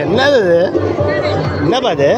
என்னது என்னப்பா அது